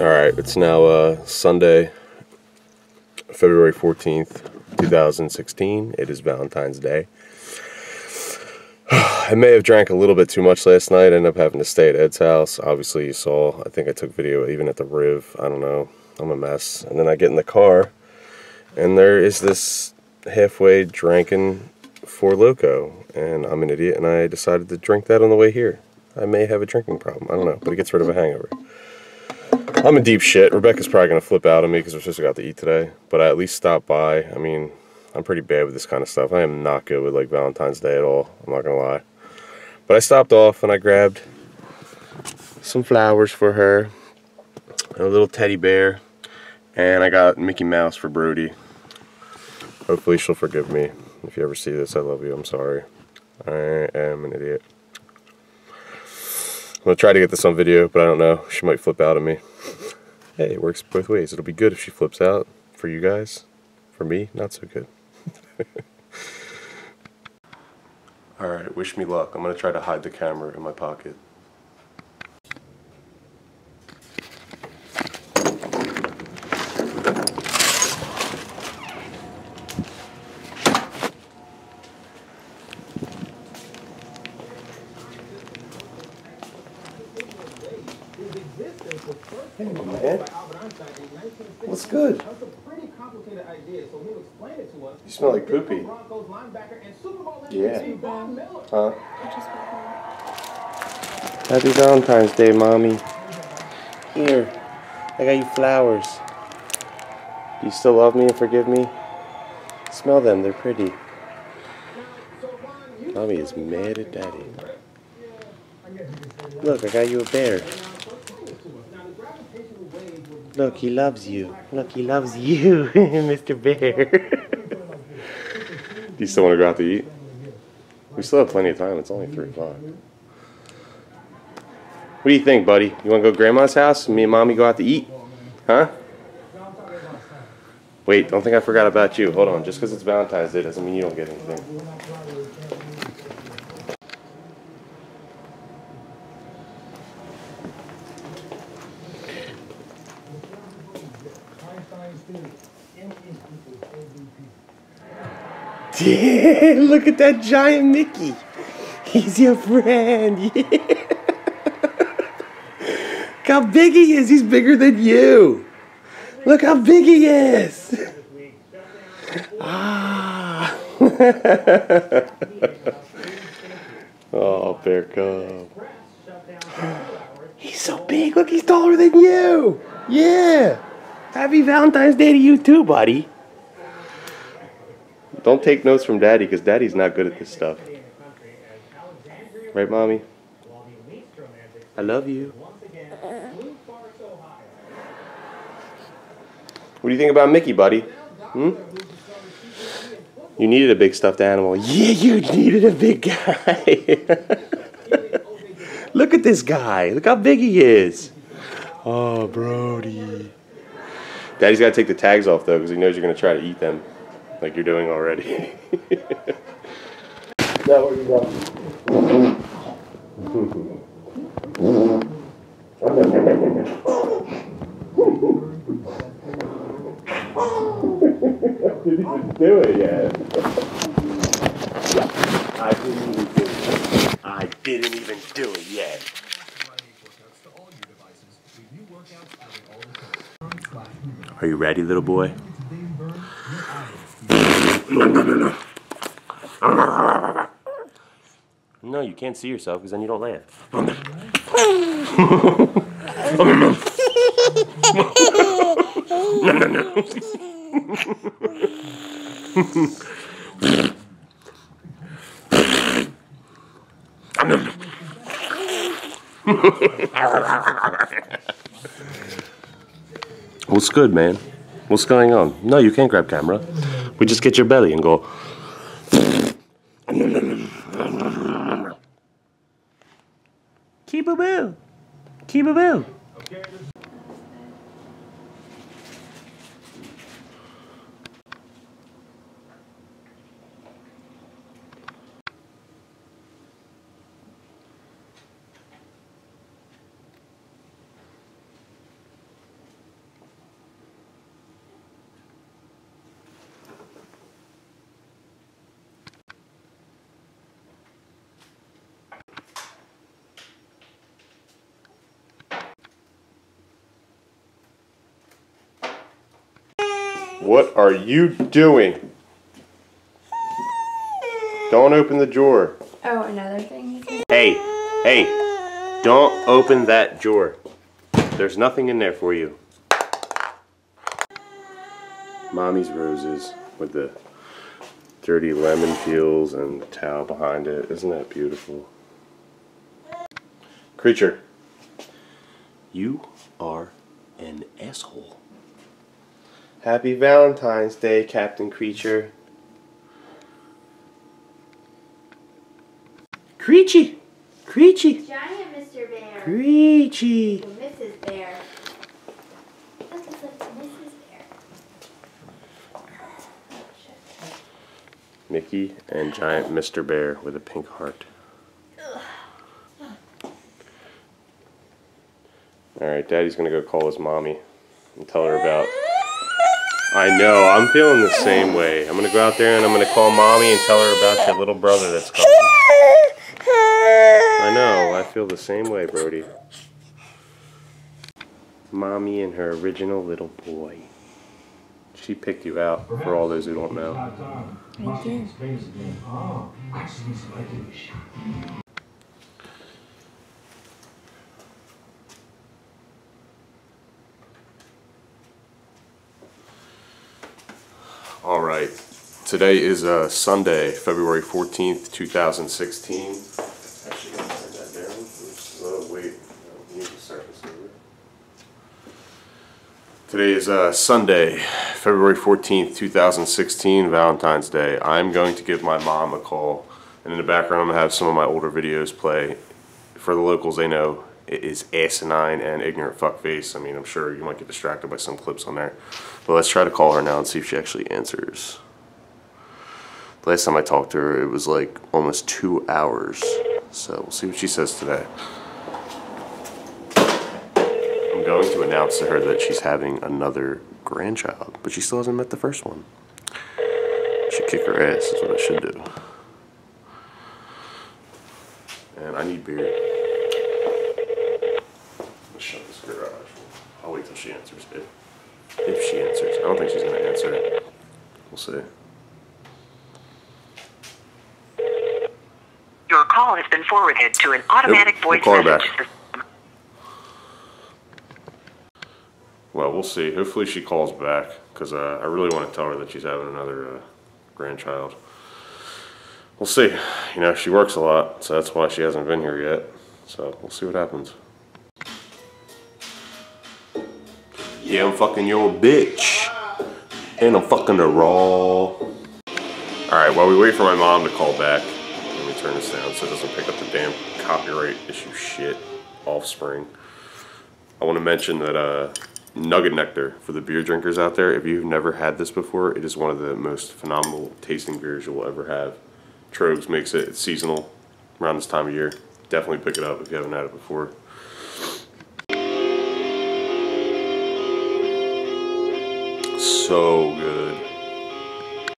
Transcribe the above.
Alright, it's now uh, Sunday, February 14th, 2016. It is Valentine's Day. I may have drank a little bit too much last night. I ended up having to stay at Ed's house. Obviously, you saw, I think I took video even at the Riv. I don't know. I'm a mess. And then I get in the car, and there is this halfway drinking Four Loko. And I'm an idiot, and I decided to drink that on the way here. I may have a drinking problem. I don't know, but it gets rid of a hangover. I'm in deep shit. Rebecca's probably going to flip out on me because we're supposed to go out to eat today. But I at least stopped by. I mean, I'm pretty bad with this kind of stuff. I am not good with like Valentine's Day at all. I'm not going to lie. But I stopped off and I grabbed some flowers for her. A little teddy bear. And I got Mickey Mouse for Brody. Hopefully she'll forgive me. If you ever see this, I love you. I'm sorry. I am an idiot. I'm to try to get this on video, but I don't know. She might flip out on me. hey, it works both ways. It'll be good if she flips out for you guys. For me, not so good. Alright, wish me luck. I'm to try to hide the camera in my pocket. Hey, man. What's good? That's a pretty complicated idea, so he'll explain it to us. You smell like poopy. Broncos linebacker and Super Bowl Yeah. MVP Von Miller. Huh? Happy Valentine's Day, Mommy. Here, I got you flowers. Do you still love me and forgive me? Smell them, they're pretty. Mommy is mad at Daddy. Look, I got you a bear. Look, he loves you. Look, he loves you, Mr. Bear. Do you still want to go out to eat? We still have plenty of time. It's only 3 o'clock. What do you think, buddy? You want to go to Grandma's house me and Mommy go out to eat? Huh? Wait, don't think I forgot about you. Hold on. Just because it's Valentine's Day doesn't mean you don't get anything. Look at that giant Mickey. He's your friend. Look how big he is. He's bigger than you. Look how big he is. Ah. oh, bear cub. He's so big. Look, he's taller than you. Yeah. Happy Valentine's Day to you too, buddy. Don't take notes from Daddy because Daddy's not good at this stuff. Right, Mommy? I love you. What do you think about Mickey, buddy? Hmm? You needed a big stuffed animal. Yeah, you needed a big guy. Look at this guy. Look how big he is. Oh, Brody. Daddy's got to take the tags off, though, because he knows you're going to try to eat them like you're doing already. that what you didn't even do it yet. I didn't even do it. I didn't even do it yet. Are you ready, little boy? No, you can't see yourself because then you don't laugh. What's good, man? What's going on? No, you can't grab camera. We just get your belly and go. Keep a boo. Keep a boo. What are you doing? Don't open the drawer. Oh, another thing. Hey, hey, don't open that drawer. There's nothing in there for you. Mommy's roses with the dirty lemon peels and the towel behind it. Isn't that beautiful? Creature, you are an asshole. Happy Valentine's Day, Captain Creature. Creechy! Creechy! Giant Mr. Bear. Creechy! The Mrs. Bear. This is like the Mrs. Bear. Mickey and giant Mr. Bear with a pink heart. Alright, Daddy's gonna go call his mommy and tell her about. I know, I'm feeling the same way. I'm gonna go out there and I'm gonna call mommy and tell her about your little brother that's coming. I know, I feel the same way, Brody. Mommy and her original little boy. She picked you out, for all those who don't know. I do. All right. Today is uh, Sunday, February 14th, 2016. Actually, turn that down. Oops. Oh, wait. I need to start. Today is uh, Sunday, February 14th, 2016, Valentine's Day. I'm going to give my mom a call. And in the background, I'm going to have some of my older videos play. For the locals, they know it is asinine and ignorant fuckface. I mean, I'm sure you might get distracted by some clips on there. But let's try to call her now and see if she actually answers. The last time I talked to her, it was like almost two hours. So we'll see what she says today. I'm going to announce to her that she's having another grandchild, but she still hasn't met the first one. Should kick her ass, is what I should do. And I need beer. Let's shut this garage. I'll wait till she answers. If, if she answers. I don't think she's to answer. We'll see. Your call has been forwarded to an automatic Nope, voice message back. system. Well, we'll see. Hopefully she calls back because uh, I really want to tell her that she's having another uh, grandchild. We'll see. You know, she works a lot, so that's why she hasn't been here yet. So we'll see what happens. Yeah, I'm fucking your bitch. And I'm fucking her raw. Alright, while we wait for my mom to call back, turn this down so it doesn't pick up the damn copyright issue shit. Offspring. I want to mention that uh, Nugget Nectar for the beer drinkers out there. If you've never had this before, it is one of the most phenomenal tasting beers you will ever have. Tröegs makes it. It's seasonal around this time of year. Definitely pick it up if you haven't had it before. So good.